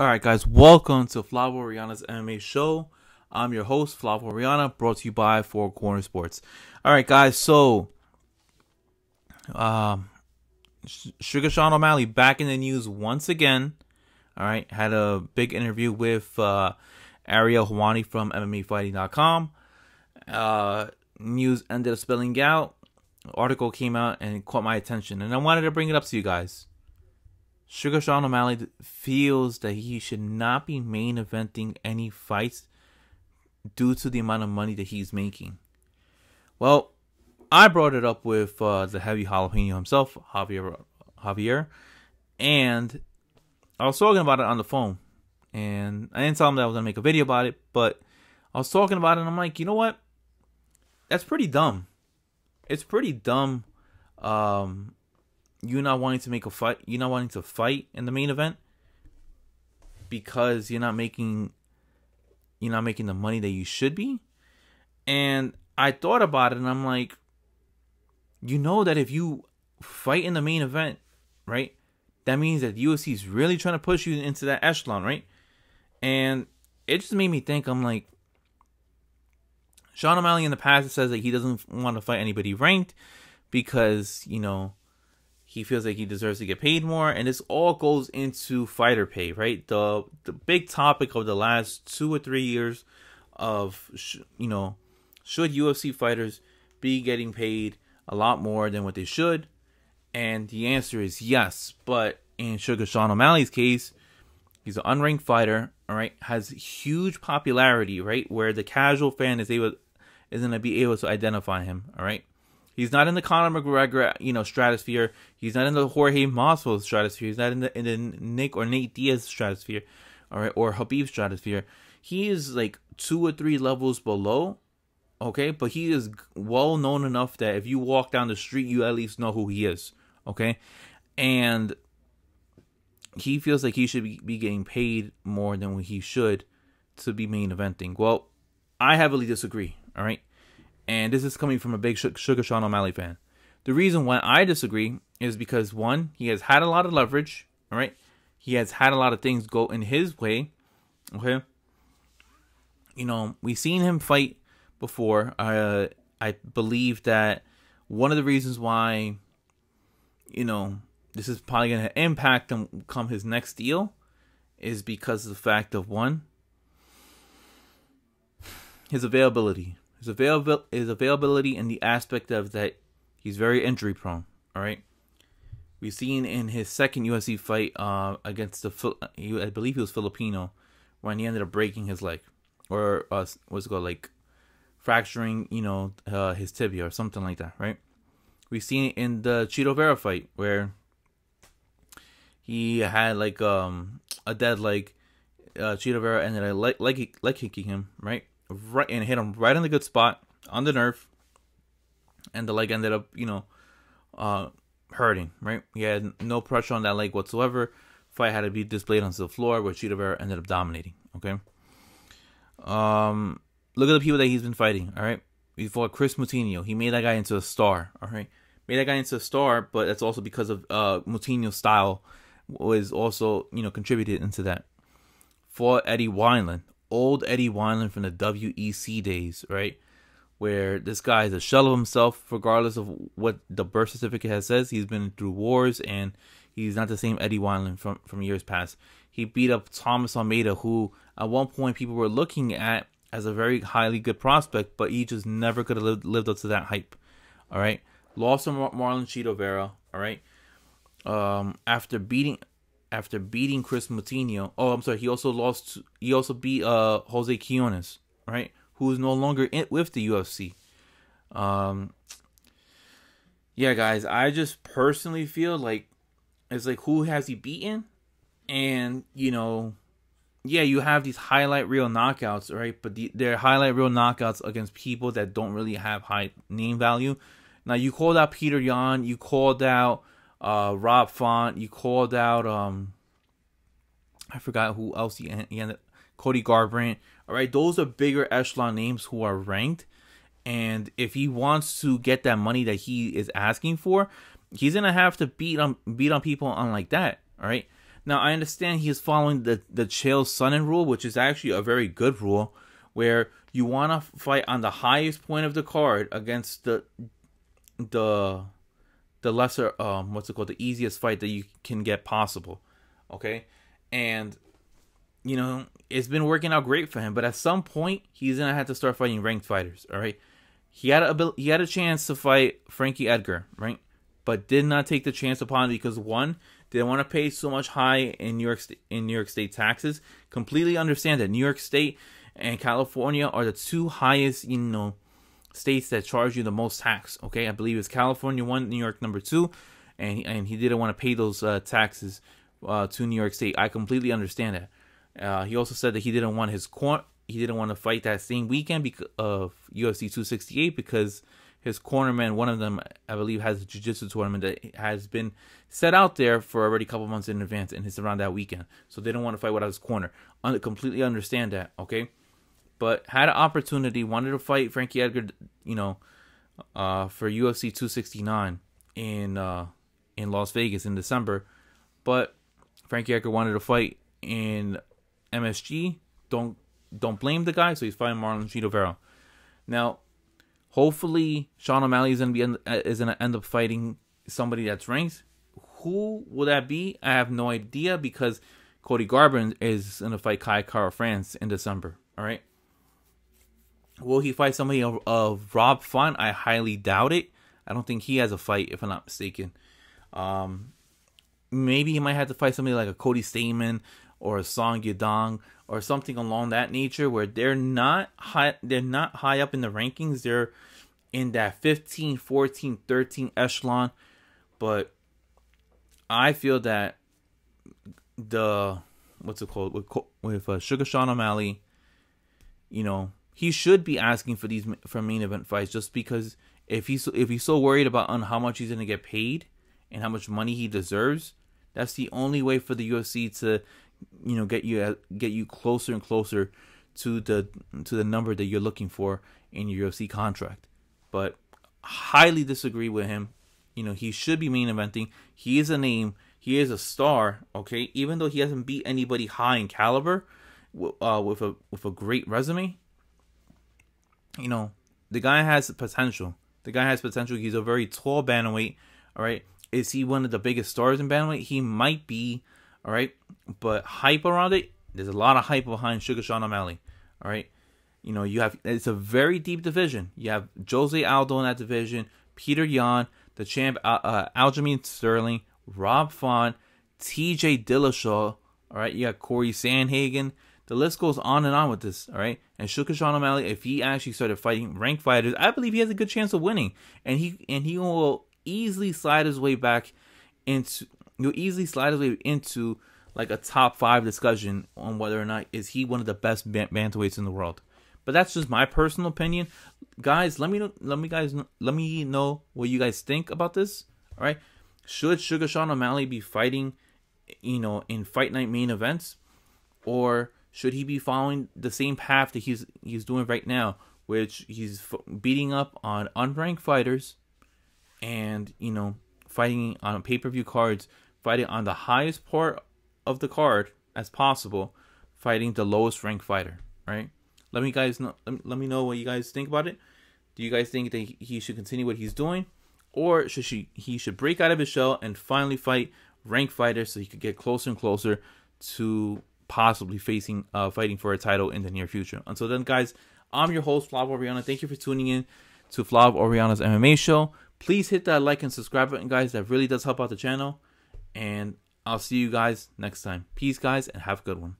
All right, guys, welcome to Flavo Rihanna's MMA show. I'm your host, Flavo Rihanna, brought to you by Four Corner Sports. All right, guys, so um, Suga Sean O'Malley back in the news once again. All right, had a big interview with uh, Ariel Helwani from MMAfighting.com. Uh, news ended up spilling out. Article came out and caught my attention, and I wanted to bring it up to you guys. Suga Sean O'Malley feels that he should not be main eventing any fights due to the amount of money that he's making. Well, I brought it up with uh, the heavy jalapeno himself, Javier, Javier, and I was talking about it on the phone. And I didn't tell him that I was gonna make a video about it, but I was talking about it, and I'm like, you know what? That's pretty dumb. It's pretty dumb. Um, you not wanting to make a fight, you not wanting to fight in the main event because you're not making you're not making the money that you should be. And I thought about it and I'm like you know that if you fight in the main event, right? That means that the UFC is really trying to push you into that echelon, right? And it just made me think I'm like Sean O'Malley in the past says that he doesn't want to fight anybody ranked because, you know, he feels like he deserves to get paid more and this all goes into fighter pay right? The the big topic of the last 2 or 3 years of you know should UFC fighters be getting paid a lot more than what they should? And the answer is yes but in Suga Sean O'Malley's case he's an unranked fighter all right has huge popularity right where the casual fan is able is going to be able to identify him all right He's not in the Conor McGregor, you know, stratosphere. He's not in the Jorge Masvidal stratosphere. He's not in the in the Nick or Nate Diaz stratosphere, all right, or Khabib stratosphere. He is like two or three levels below, okay. But he is well known enough that if you walk down the street, you at least know who he is, okay. And he feels like he should be, be getting paid more than he should to be main eventing. Well, I heavily disagree. All right and this is coming from a big Suga Sean O'Malley fan. The reason why I disagree is because one, he has had a lot of leverage, all right? He has had a lot of things go in his way, okay? You know, we've seen him fight before. Uh, I believe that one of the reasons why, you know, this is probably going to impact him come his next deal is because of the fact of one, his availability. His available his availability in the aspect of that he's very injury prone. All right, we've seen in his second UFC fight uh, against the I believe he was Filipino when he ended up breaking his leg or uh, what's it called like fracturing you know uh, his tibia or something like that. Right. We've seen in the Chito Vera fight where he had like um a dead leg. Uh, Chito Vera ended up leg, leg, leg kicking him, right? Right and hit him right in the good spot on the nerve, and the leg ended up, you know, uh, hurting. Right, he had no pressure on that leg whatsoever. Fight had to be displayed onto the floor, where Chito Vera ended up dominating. Okay. Um, look at the people that he's been fighting. All right, he fought Kris Moutinho. He made that guy into a star. All right, made that guy into a star, but that's also because of uh Moutinho's style was also you know contributed into that. Fought Eddie Wineland old Eddie Wineland from the WEC days, right? Where this guy is a shell of himself, regardless of what the birth certificate has says. He's been through wars, and he's not the same Eddie Wineland from from years past. He beat up Thomas Almeida, who at one point people were looking at as a very highly good prospect, but he just never could have lived, lived up to that hype. All right, lost to Mar- Marlon Chito Vera. All right, um, after beating after beating Kris Moutinho. Oh, I'm sorry. He also lost. He also beat uh Jose Quinones, right? Who is no longer in, with the UFC. Um. Yeah, guys. I just personally feel like it's like who has he beaten, and you know, yeah, you have these highlight reel knockouts, right? But the, they're highlight reel knockouts against people that don't really have high name value. Now you called out Petr Yan. You called out uh, Rob Font. You called out um, I forgot who else he, he ended. Cody Garbrandt. All right, those are bigger echelon names who are ranked, and if he wants to get that money that he is asking for, he's gonna have to beat on beat on people on like that. All right. Now I understand he is following the the Chael Sonnen rule, which is actually a very good rule, where you want to fight on the highest point of the card against the the the lesser um what's it called? The easiest fight that you can get possible okay? And you know it's been working out great for him but at some point he's gonna have to start fighting ranked fighters all right? He had a he had a chance to fight frankie edgar right? But did not take the chance upon it because one didn't want to pay so much high in new york in new york state taxes. Completely understand that new york state and california are the two highest you know states that charge you the most tax. Okay, I believe it's California one, New York number two, and he, and he didn't want to pay those uh, taxes uh, to New York State. I completely understand that. Uh, he also said that he didn't want his corner. He didn't want to fight that same weekend because of UFC 268 because his cornerman, one of them, I believe, has a jiu-jitsu tournament that has been set out there for already a couple months in advance, and it's around that weekend. So they don't want to fight without his corner. I completely understand that. Okay but had an opportunity, wanted to fight Frankie Edgar, you know, uh, for UFC 269 in uh, in Las Vegas in December, but Frankie Edgar wanted to fight in MSG. Don't don't blame the guy, so he's fighting Marlon Chito Vera. Now, hopefully, Sean O'Malley is gonna be is gonna end up fighting somebody that's ranked. Who will that be? I have no idea because Cody Garbrandt is gonna fight Kai Kara-France in December. All right. Will he fight somebody of, of Rob Font? I highly doubt it. I don't think he has a fight, if I'm not mistaken. Um, maybe he might have to fight somebody like a Cody Stamann or a Song Yadong or something along that nature, where they're not high. They're not high up in the rankings. They're in that 15, 14, 13 echelon. But I feel that the what's it called with with uh, Suga Sean O'Malley, you know, he should be asking for these for main event fights just because if he's if he's so worried about on how much he's gonna get paid and how much money he deserves, that's the only way for the UFC to, you know, get you get you closer and closer to the to the number that you're looking for in your UFC contract. But highly disagree with him. You know, he should be main eventing. He is a name. He is a star. Okay, even though he hasn't beat anybody high in caliber, uh, with a with a great resume, you know, the guy has potential. The guy has potential. He's a very tall bantamweight. All right. Is he one of the biggest stars in bantamweight? He might be. All right. But hype around it, there's a lot of hype behind Suga Sean O'Malley. All right. You know, you have it's a very deep division. You have Jose Aldo in that division, Petr Yan, the champ uh, uh, Aljamain Sterling, Rob Font, T.J. Dillashaw. All right, you got Cory Sandhagen. The list goes on and on with this, all right? And Suga Sean O'Malley, if he actually started fighting ranked fighters, I believe he has a good chance of winning. And he and he will easily slide his way back into he'll easily slide his way into like a top five discussion on whether or not is he one of the best bantamweights in the world. But that's just my personal opinion, guys. Let me know. Let me guys. Let me know what you guys think about this. All right. Should Suga Sean O'Malley be fighting, you know, in fight night main events, or should he be following the same path that he's he's doing right now, which he's beating up on unranked fighters, and you know fighting on pay per view cards, fighting on the highest part of the card as possible, fighting the lowest ranked fighter. Right? Let me guys know. Let me, let me know what you guys think about it. Do you guys think that he should continue what he's doing, or should she he should break out of his shell and finally fight ranked fighters so he could get closer and closer to possibly facing uh, fighting for a title in the near future. Until then, guys, I'm your host, Flav Oriana. Thank you for tuning in to Flav Oriana's MMA show. Please hit that like and subscribe button, guys. That really does help out the channel. And I'll see you guys next time. Peace, guys, and have a good one.